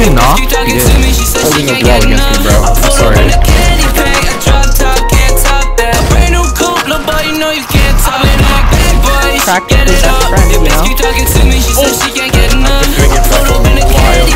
can knock? He did. Holding a wall against me, bro. I'm sorry. Practically best friend, you know? Doing it for a while.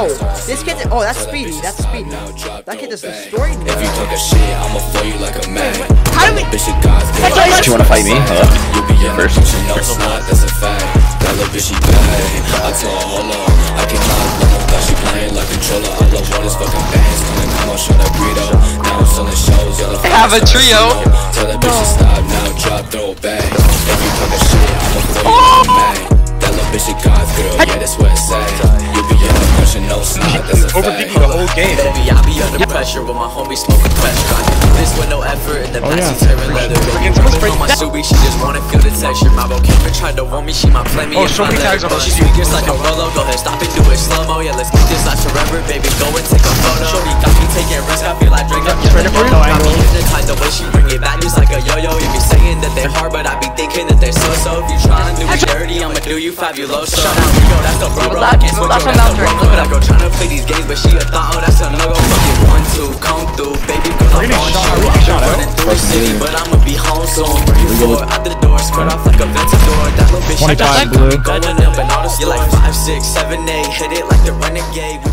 Bro, this kid. Oh, that's spdy. That's spdy. That kid just destroyed me. If you talk a shit, I'ma blow you like a man. How do we? Bitch, you got Do you wanna fight me? Hello? You be in First. first. No, it's not, that's a fact. That little bitch, she bad. I told her, hold on. I cannot let her that she playing like controller. All I want is fucking bands. Come and come on, show that burrito. Now I'm selling shows. Y'all have a trio. Tell that bitch to stop now. Drop, throw it back. If you talk a shit, I'ma blow you like a man. That little bitch, she got girl. Yeah, that's what it say. Game. Baby, I be under pressure with my homies smoking pressure. I do this with no effort. In the backseat tearing leather. Baby, on my Subi, she just wanna feel the texture. My and tried to warn me, she might play me. Oh, if so I many let tags on go. her She just like a Rolo. Go ahead, stop and do it slow mo. Yeah, let's keep this last forever, baby. Go and take a photo. Shorty got me taking risks. I feel like Drake. I'm ready for you? Got me hypnotized the way she bring it back just like a yo-yo. You be saying that they're hard, but I be thinking that they're so-so. If you tryna do me dirty, I'ma do you fabuloso. Shout out Rio, that's the bro, bro. I can't switch, yo, Last one that's down, the bro, Drake. bro. That girl tryna play these games, but she a thought, oh, that's a no-go. Fuck it, one, two, come through, baby, girl, I'm getting on shot- you. we're I'm shot out. running through the city, but I'ma be home soon. Bring you forward out the door, skirt off like a Ventador. That little bitch, she 25 got me blue. going up and all this. You're like five, six, seven, eight, hit it like the renegade.